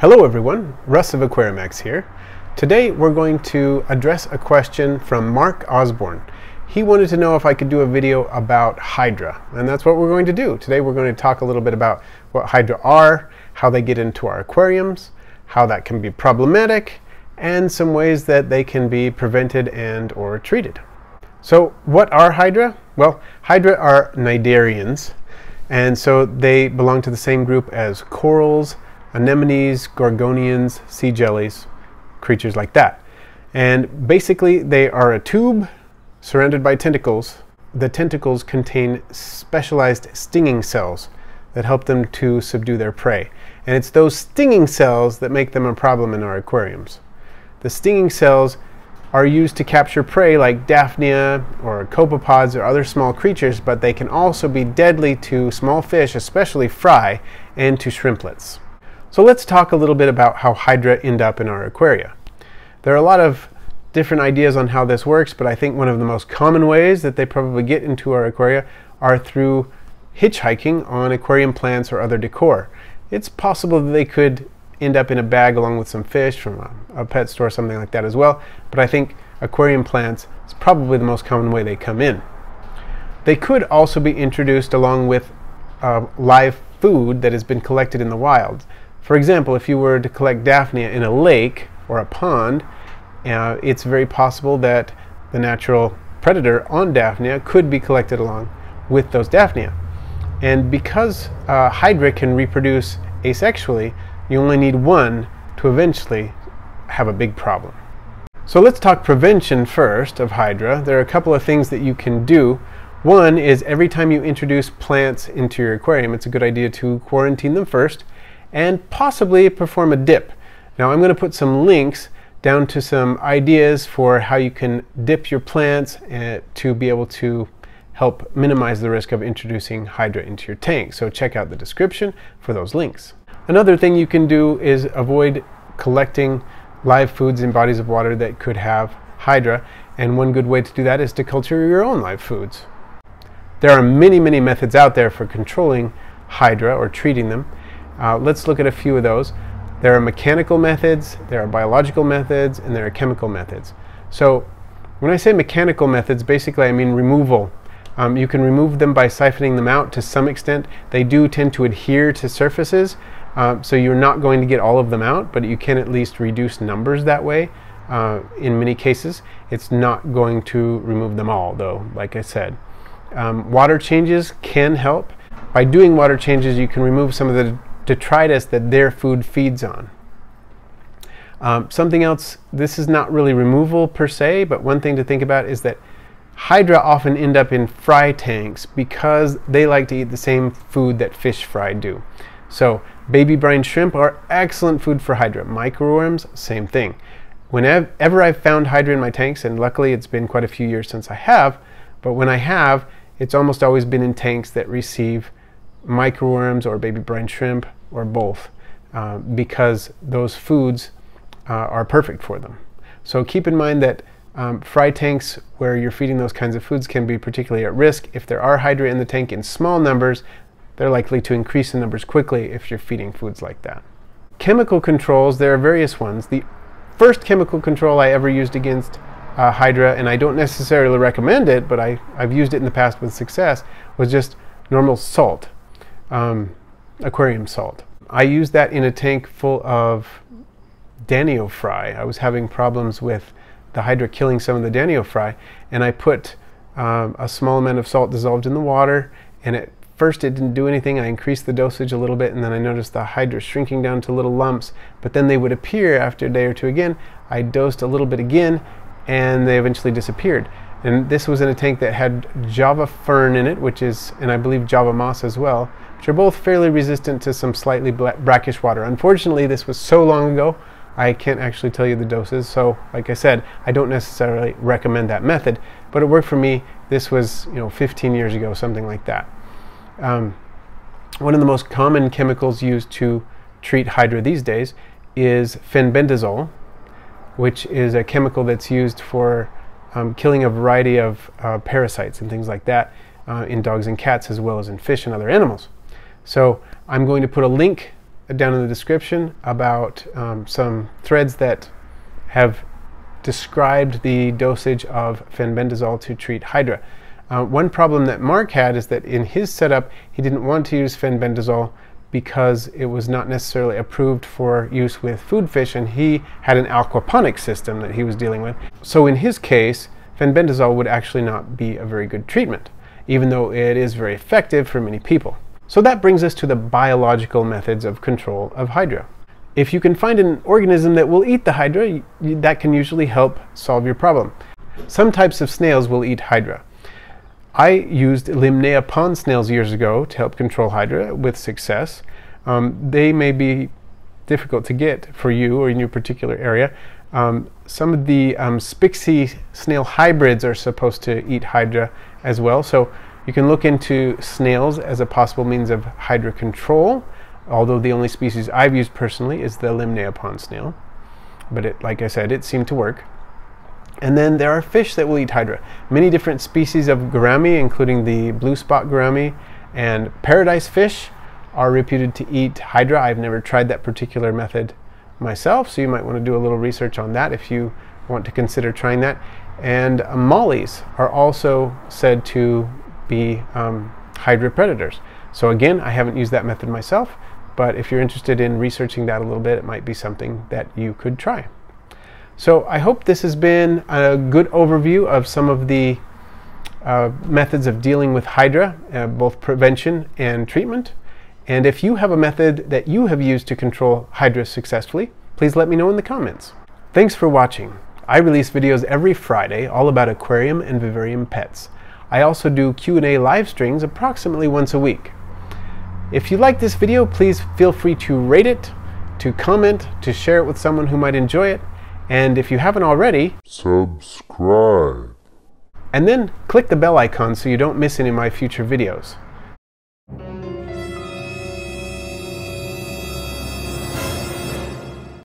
Hello everyone, Russ of Aquarimax here. Today we're going to address a question from Mark Osborne. He wanted to know if I could do a video about Hydra, and that's what we're going to do. Today we're going to talk a little bit about what Hydra are, how they get into our aquariums, how that can be problematic, and some ways that they can be prevented and or treated. So what are Hydra? Well, Hydra are cnidarians, and so they belong to the same group as corals, anemones, gorgonians, sea jellies, creatures like that. And basically they are a tube surrounded by tentacles. The tentacles contain specialized stinging cells that help them to subdue their prey. And it's those stinging cells that make them a problem in our aquariums. The stinging cells are used to capture prey like Daphnia or copepods or other small creatures, but they can also be deadly to small fish, especially fry, and to shrimplets. So let's talk a little bit about how Hydra end up in our aquaria. There are a lot of different ideas on how this works, but I think one of the most common ways that they probably get into our aquaria are through hitchhiking on aquarium plants or other decor. It's possible that they could end up in a bag along with some fish from a, a pet store, something like that as well. But I think aquarium plants is probably the most common way they come in. They could also be introduced along with uh, live food that has been collected in the wild. For example, if you were to collect Daphnia in a lake or a pond, uh, it's very possible that the natural predator on Daphnia could be collected along with those Daphnia. And because uh, Hydra can reproduce asexually, you only need one to eventually have a big problem. So let's talk prevention first of Hydra. There are a couple of things that you can do. One is every time you introduce plants into your aquarium, it's a good idea to quarantine them first and possibly perform a dip. Now I'm going to put some links down to some ideas for how you can dip your plants uh, to be able to help minimize the risk of introducing Hydra into your tank. So check out the description for those links. Another thing you can do is avoid collecting live foods in bodies of water that could have Hydra, and one good way to do that is to culture your own live foods. There are many, many methods out there for controlling Hydra or treating them. Uh, let's look at a few of those. There are mechanical methods, there are biological methods, and there are chemical methods. So when I say mechanical methods, basically I mean removal um, you can remove them by siphoning them out to some extent. They do tend to adhere to surfaces, uh, so you're not going to get all of them out, but you can at least reduce numbers that way. Uh, in many cases, it's not going to remove them all, though, like I said. Um, water changes can help. By doing water changes, you can remove some of the detritus that their food feeds on. Um, something else, this is not really removal per se, but one thing to think about is that Hydra often end up in fry tanks because they like to eat the same food that fish fry do. So baby brine shrimp are excellent food for Hydra. Microworms, same thing. Whenever I've found Hydra in my tanks, and luckily it's been quite a few years since I have, but when I have, it's almost always been in tanks that receive microworms or baby brine shrimp or both uh, because those foods uh, are perfect for them. So keep in mind that um, fry tanks where you're feeding those kinds of foods can be particularly at risk. If there are hydra in the tank in small numbers, they're likely to increase in numbers quickly if you're feeding foods like that. Chemical controls, there are various ones. The first chemical control I ever used against uh, hydra, and I don't necessarily recommend it, but I, I've used it in the past with success, was just normal salt, um, aquarium salt. I used that in a tank full of Danio fry. I was having problems with the hydra killing some of the Danio fry, and I put um, a small amount of salt dissolved in the water, and at first it didn't do anything. I increased the dosage a little bit, and then I noticed the hydra shrinking down to little lumps, but then they would appear after a day or two again. I dosed a little bit again, and they eventually disappeared. And this was in a tank that had Java fern in it, which is, and I believe Java moss as well, which are both fairly resistant to some slightly brackish water. Unfortunately, this was so long ago, I can't actually tell you the doses. So like I said, I don't necessarily recommend that method, but it worked for me. This was, you know, 15 years ago, something like that. Um, one of the most common chemicals used to treat hydra these days is fenbendazole, which is a chemical that's used for um, killing a variety of uh, parasites and things like that uh, in dogs and cats as well as in fish and other animals. So I'm going to put a link down in the description about um, some threads that have described the dosage of fenbendazole to treat hydra. Uh, one problem that Mark had is that in his setup, he didn't want to use fenbendazole because it was not necessarily approved for use with food fish, and he had an aquaponic system that he was dealing with. So in his case, fenbendazole would actually not be a very good treatment, even though it is very effective for many people. So that brings us to the biological methods of control of hydra. If you can find an organism that will eat the hydra, that can usually help solve your problem. Some types of snails will eat hydra. I used Limnaea pond snails years ago to help control hydra with success. Um, they may be difficult to get for you or in your particular area. Um, some of the um, Spixi snail hybrids are supposed to eat hydra as well. So you can look into snails as a possible means of hydra control although the only species I've used personally is the Limnaea pond snail. But it, like I said, it seemed to work. And then there are fish that will eat hydra. Many different species of gourami, including the blue spot gourami and paradise fish, are reputed to eat hydra. I've never tried that particular method myself, so you might want to do a little research on that if you want to consider trying that. And uh, mollies are also said to be um, hydra predators. So again, I haven't used that method myself, but if you're interested in researching that a little bit, it might be something that you could try. So I hope this has been a good overview of some of the uh, methods of dealing with Hydra, uh, both prevention and treatment. And if you have a method that you have used to control Hydra successfully, please let me know in the comments. Thanks for watching. I release videos every Friday all about aquarium and vivarium pets. I also do Q&A live streams approximately once a week. If you like this video, please feel free to rate it, to comment, to share it with someone who might enjoy it, and if you haven't already, subscribe. And then click the bell icon so you don't miss any of my future videos.